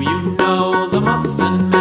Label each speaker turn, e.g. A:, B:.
A: You know the Muffin.